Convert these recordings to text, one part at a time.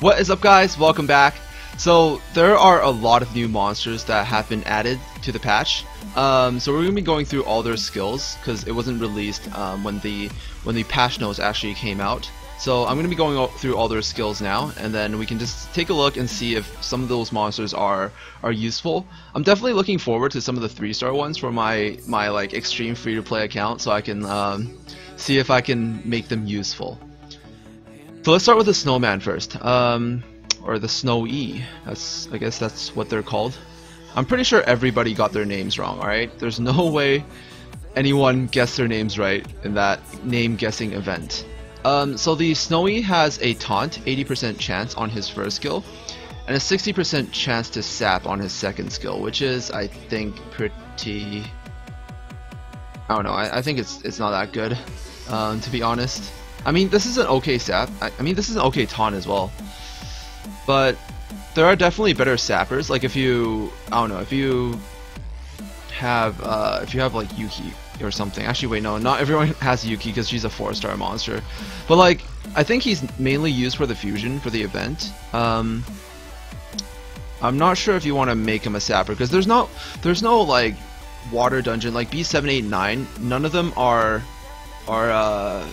What is up guys? Welcome back. So there are a lot of new monsters that have been added to the patch. Um, so we're going to be going through all their skills because it wasn't released um, when the when the patch notes actually came out. So I'm going to be going through all their skills now, and then we can just take a look and see if some of those monsters are are useful. I'm definitely looking forward to some of the three star ones for my my like extreme free to play account, so I can um, see if I can make them useful. So let's start with the snowman first, um, or the snowy. That's I guess that's what they're called. I'm pretty sure everybody got their names wrong. All right, there's no way anyone guessed their names right in that name guessing event. Um, so the Snowy has a taunt, 80% chance on his first skill, and a 60% chance to sap on his second skill, which is, I think, pretty... I don't know, I, I think it's it's not that good, um, to be honest. I mean, this is an okay sap. I, I mean, this is an okay taunt as well. But there are definitely better sappers. Like if you, I don't know, if you have, uh, if you have like Yuki or something. Actually, wait, no, not everyone has Yuki because she's a four-star monster. But like, I think he's mainly used for the fusion for the event. Um, I'm not sure if you want to make him a sapper because there's no, there's no like water dungeon like B789. None of them are, are uh,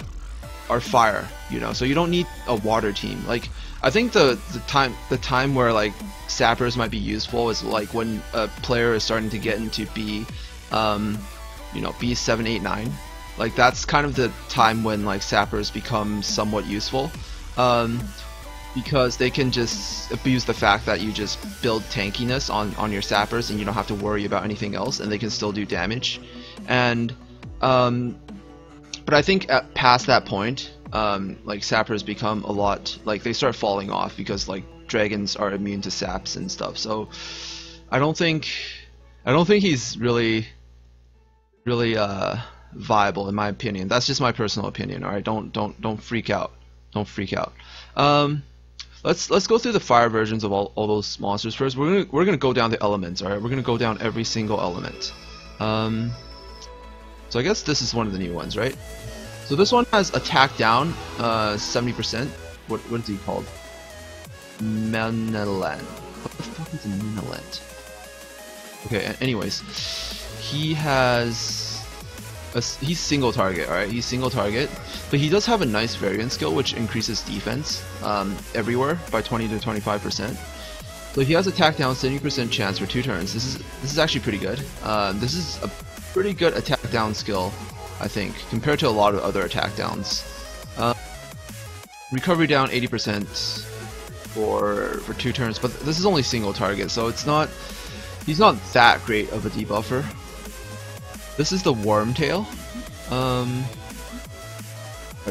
are fire. You know, so you don't need a water team. Like, I think the the time the time where like sappers might be useful is like when a player is starting to get into B. Um, you know B789 like that's kind of the time when like sappers become somewhat useful um, because they can just abuse the fact that you just build tankiness on on your sappers and you don't have to worry about anything else and they can still do damage and um, but I think at past that point um, like sappers become a lot like they start falling off because like dragons are immune to saps and stuff so I don't think I don't think he's really really uh, viable in my opinion. That's just my personal opinion. All right, don't don't don't freak out. Don't freak out. Um, let's let's go through the fire versions of all, all those monsters first. We're gonna we're gonna go down the elements. All right, we're gonna go down every single element. Um, so I guess this is one of the new ones, right? So this one has attack down, uh, 70%. What what is he called? Menelant. What the fuck is a Menelant? Okay. Anyways, he has a, he's single target, alright? He's single target, but he does have a nice variant skill which increases defense um, everywhere by 20 to 25%. So he has attack down 70% chance for two turns. This is this is actually pretty good. Uh, this is a pretty good attack down skill, I think, compared to a lot of other attack downs. Uh, recovery down 80% for for two turns, but this is only single target, so it's not he's not that great of a debuffer. This is the Wormtail. Um,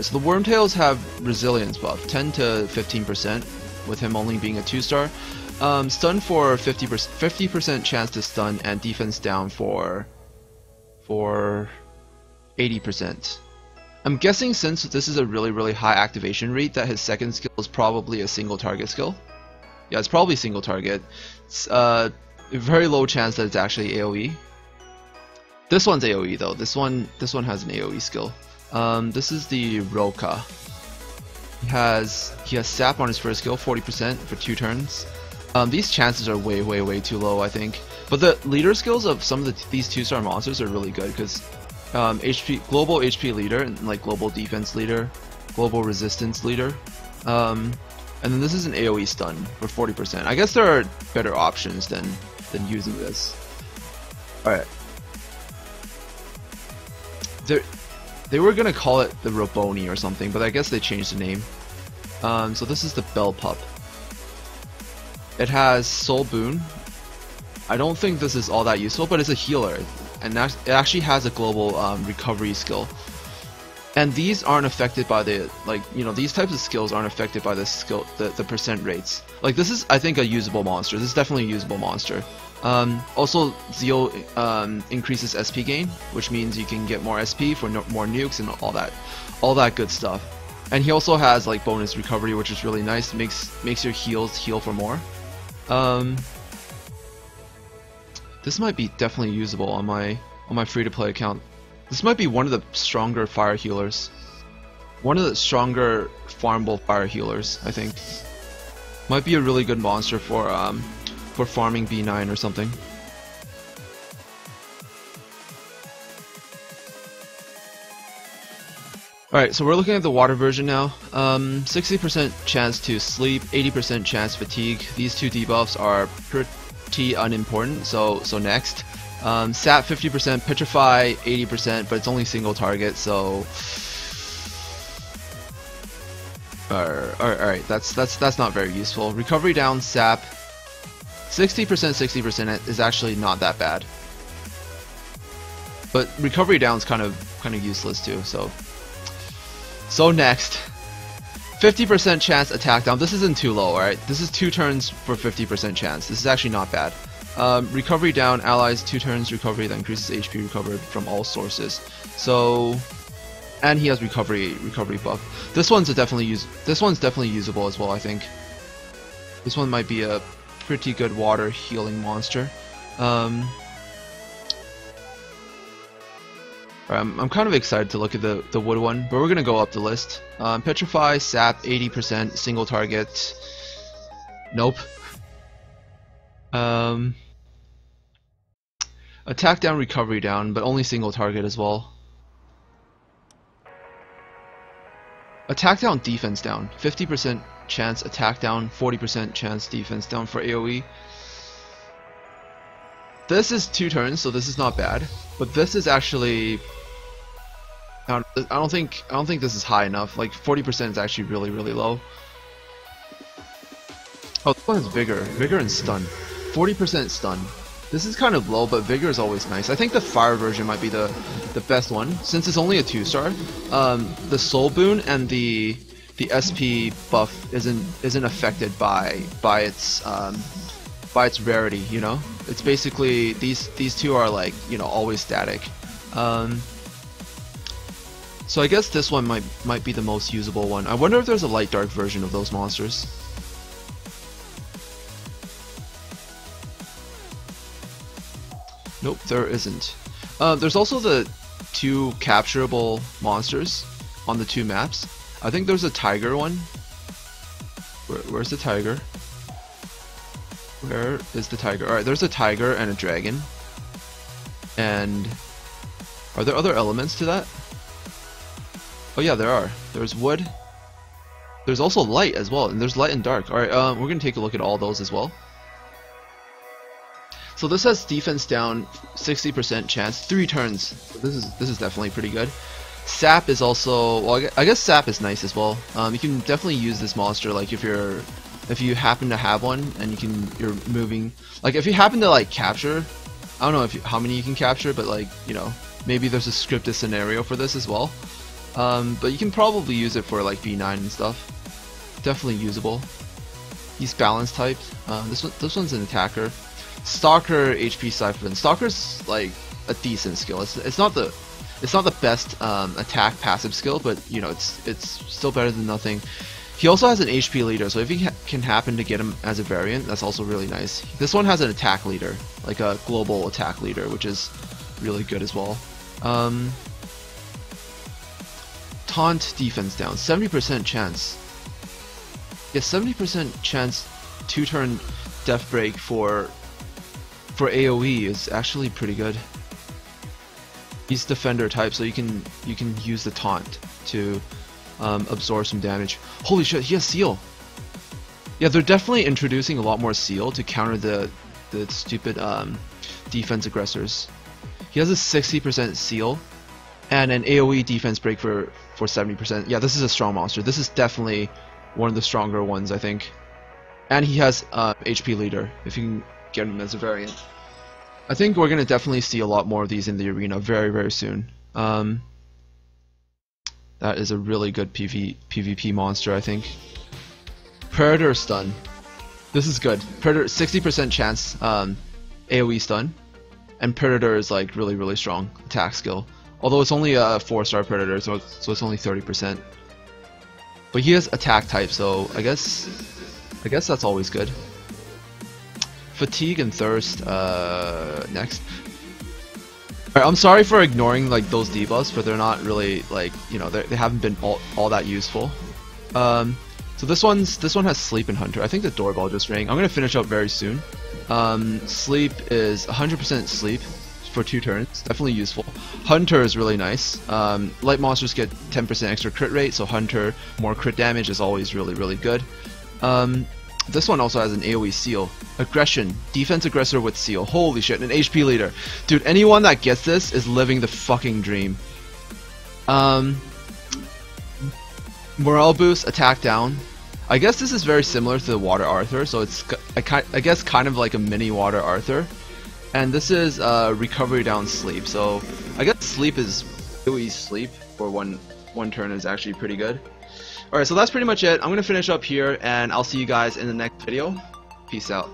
so the Wormtails have resilience buff, 10 to 15%, with him only being a 2-star. Um, stun for 50%, 50% chance to stun, and defense down for for 80%. I'm guessing since this is a really really high activation rate that his second skill is probably a single target skill. Yeah, it's probably single target. It's uh, very low chance that it's actually AoE. This one's AoE though. This one this one has an AoE skill. Um, this is the Roka. He has he has sap on his first skill, 40% for two turns. Um, these chances are way way way too low, I think. But the leader skills of some of the, these two star monsters are really good because um, HP global HP leader and like global defense leader, global resistance leader. Um, and then this is an AoE stun for 40%. I guess there are better options than than using this. Alright, they they were gonna call it the Raboni or something, but I guess they changed the name. Um, so this is the Bell Pup. It has Soul Boon. I don't think this is all that useful, but it's a healer, and it actually has a global um, recovery skill. And these aren't affected by the like you know these types of skills aren't affected by the skill the, the percent rates. Like this is I think a usable monster. This is definitely a usable monster. Um, also, Zeo um, increases SP gain, which means you can get more SP for no more nukes and all that, all that good stuff. And he also has like bonus recovery, which is really nice. Makes makes your heals heal for more. Um, this might be definitely usable on my on my free-to-play account. This might be one of the stronger fire healers. One of the stronger farmable fire healers, I think. Might be a really good monster for um, for farming B9 or something. Alright, so we're looking at the water version now. 60% um, chance to sleep, 80% chance fatigue. These two debuffs are unimportant, so so next. Um, sap 50%, petrify 80%, but it's only single target, so Alright, that's that's that's not very useful. Recovery down, sap. 60%, 60% is actually not that bad. But recovery down is kind of kind of useless too, so so next, 50% chance attack down. This isn't too low, alright? This is two turns for 50% chance. This is actually not bad. Um, recovery down, allies, two turns recovery that increases HP recovered from all sources. So, and he has recovery recovery buff. This one's definitely use. This one's definitely usable as well. I think. This one might be a pretty good water healing monster. Um, I'm, I'm kind of excited to look at the, the wood one, but we're going to go up the list. Um, Petrify, Sap, 80%, single target. Nope. Um, attack down, recovery down, but only single target as well. Attack down, defense down. 50% chance attack down, 40% chance defense down for AoE. This is two turns, so this is not bad. But this is actually I don't think I don't think this is high enough. Like 40% is actually really really low. Oh, this one has vigor, vigor and stun. 40% stun. This is kind of low, but vigor is always nice. I think the fire version might be the the best one since it's only a two star. Um, the soul boon and the the SP buff isn't isn't affected by by its um, by its rarity. You know, it's basically these these two are like you know always static. Um, so I guess this one might might be the most usable one. I wonder if there's a light dark version of those monsters. Nope, there isn't. Uh, there's also the two capturable monsters on the two maps. I think there's a tiger one. Where, where's the tiger? Where is the tiger? Alright, there's a tiger and a dragon. And are there other elements to that? Oh yeah, there are. There's wood. There's also light as well, and there's light and dark. Alright, um, we're going to take a look at all those as well. So this has defense down, 60% chance, three turns. this is this is definitely pretty good. Sap is also, well, I guess Sap is nice as well. Um, you can definitely use this monster, like if you're, if you happen to have one, and you can, you're moving, like if you happen to like capture, I don't know if you, how many you can capture, but like, you know, maybe there's a scripted scenario for this as well. Um, but you can probably use it for like B9 and stuff. Definitely usable. He's balance typed. Uh, this one, this one's an attacker. Stalker HP Siphon. Stalker's like a decent skill. It's, it's not the it's not the best um, attack passive skill, but you know it's it's still better than nothing. He also has an HP leader, so if he ha can happen to get him as a variant, that's also really nice. This one has an attack leader, like a global attack leader, which is really good as well. Um, taunt defense down. 70% chance. Yeah, 70% chance two turn death break for for AoE is actually pretty good. He's defender type, so you can you can use the taunt to um, absorb some damage. Holy shit, he has seal. Yeah, they're definitely introducing a lot more seal to counter the the stupid um, defense aggressors. He has a 60% seal and an AoE defense break for for 70%. Yeah, this is a strong monster. This is definitely one of the stronger ones, I think. And he has uh, HP leader, if you can get him as a variant. I think we're going to definitely see a lot more of these in the arena very, very soon. Um, that is a really good PV PvP monster, I think. Predator stun. This is good. Predator 60% chance um, AoE stun, and Predator is like really, really strong attack skill. Although it's only a 4-star Predator, so, so it's only 30%. But he has attack type, so I guess I guess that's always good. Fatigue and Thirst, uh, next. I'm sorry for ignoring like those debuffs, but they're not really like you know they haven't been all, all that useful. Um, So this one's this one has sleep and hunter. I think the doorbell just rang. I'm gonna finish up very soon. Um, sleep is 100% sleep for two turns. Definitely useful. Hunter is really nice. Um, light monsters get 10% extra crit rate, so Hunter more crit damage is always really really good. Um, this one also has an AoE seal. Aggression. Defense aggressor with seal. Holy shit, an HP leader. Dude, anyone that gets this is living the fucking dream. Um, morale boost, attack down. I guess this is very similar to the Water Arthur, so it's I, I guess kind of like a mini Water Arthur. And this is uh, recovery down sleep. So I guess sleep is AoE sleep for one one turn is actually pretty good. Alright, so that's pretty much it. I'm gonna finish up here, and I'll see you guys in the next video. Peace out.